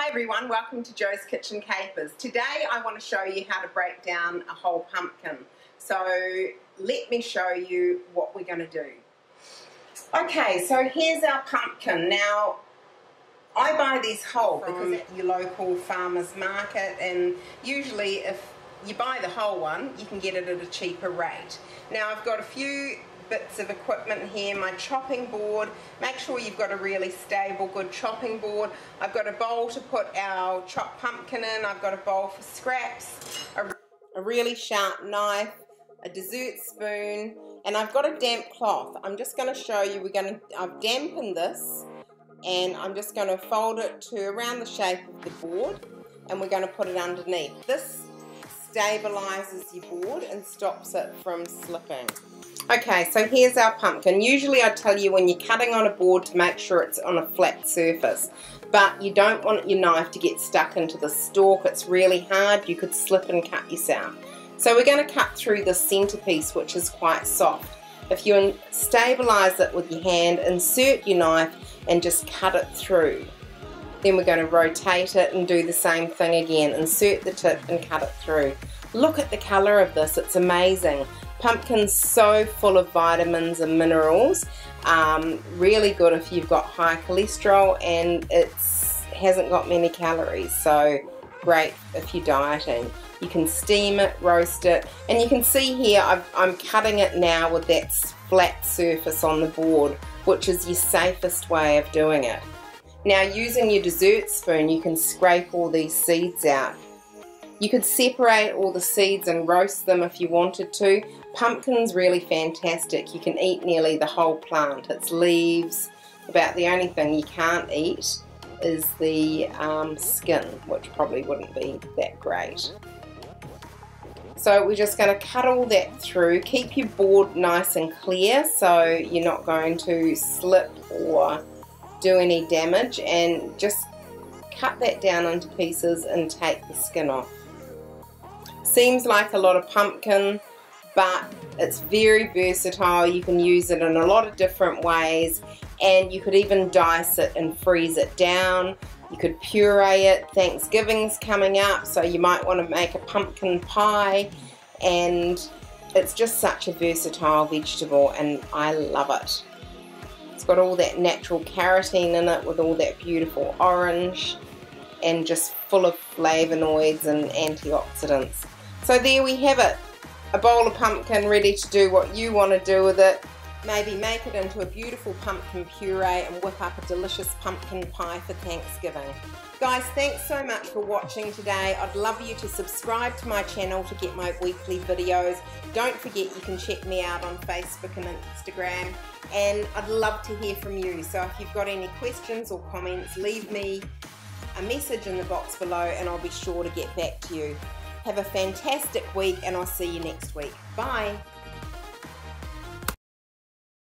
Hi everyone, welcome to Joe's Kitchen Capers. Today I want to show you how to break down a whole pumpkin. So let me show you what we're going to do. Okay, so here's our pumpkin. Now I buy these whole because at your local farmer's market and usually if you buy the whole one you can get it at a cheaper rate. Now I've got a few bits of equipment here, my chopping board. Make sure you've got a really stable, good chopping board. I've got a bowl to put our chopped pumpkin in. I've got a bowl for scraps, a, a really sharp knife, a dessert spoon, and I've got a damp cloth. I'm just going to show you, we're going to, I've dampened this, and I'm just going to fold it to around the shape of the board, and we're going to put it underneath. This stabilizes your board and stops it from slipping. Okay, so here's our pumpkin. Usually I tell you when you're cutting on a board to make sure it's on a flat surface, but you don't want your knife to get stuck into the stalk. It's really hard. You could slip and cut yourself. So we're going to cut through the centerpiece, which is quite soft. If you stabilize it with your hand, insert your knife and just cut it through. Then we're going to rotate it and do the same thing again. Insert the tip and cut it through. Look at the color of this. It's amazing. Pumpkin's so full of vitamins and minerals. Um, really good if you've got high cholesterol and it hasn't got many calories. So great if you're dieting. You can steam it, roast it, and you can see here i am cutting it now with that flat surface on the board, which is your safest way of doing it. Now using your dessert spoon, you can scrape all these seeds out. You could separate all the seeds and roast them if you wanted to, Pumpkin's really fantastic. You can eat nearly the whole plant. Its leaves, about the only thing you can't eat is the um, skin, which probably wouldn't be that great. So we're just going to cut all that through. Keep your board nice and clear so you're not going to slip or do any damage and just cut that down into pieces and take the skin off. Seems like a lot of pumpkin but it's very versatile. You can use it in a lot of different ways and you could even dice it and freeze it down. You could puree it. Thanksgiving's coming up so you might want to make a pumpkin pie and it's just such a versatile vegetable and I love it. It's got all that natural carotene in it with all that beautiful orange and just full of flavonoids and antioxidants. So there we have it a bowl of pumpkin ready to do what you want to do with it. Maybe make it into a beautiful pumpkin puree and whip up a delicious pumpkin pie for Thanksgiving. Guys, thanks so much for watching today. I'd love you to subscribe to my channel to get my weekly videos. Don't forget you can check me out on Facebook and Instagram. And I'd love to hear from you. So if you've got any questions or comments, leave me a message in the box below and I'll be sure to get back to you. Have a fantastic week and I'll see you next week. Bye.